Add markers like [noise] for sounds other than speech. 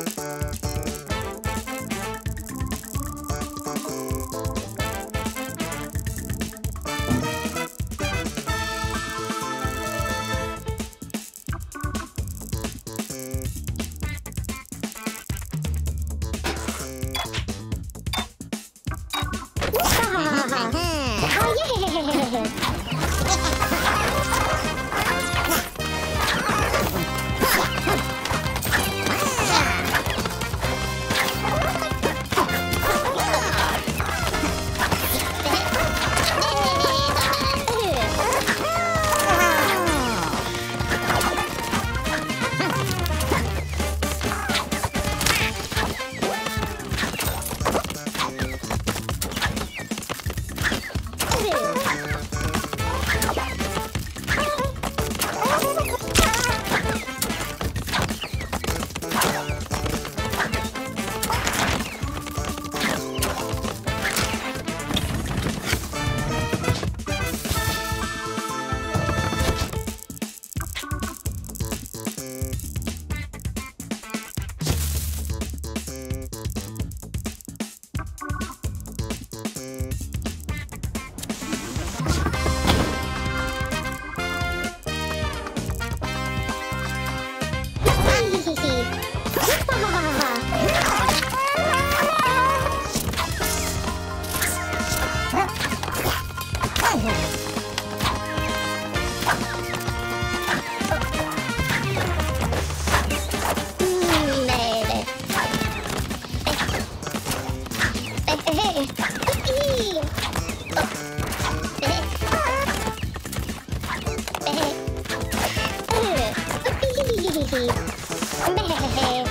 [laughs] Oh, yeah. 안돼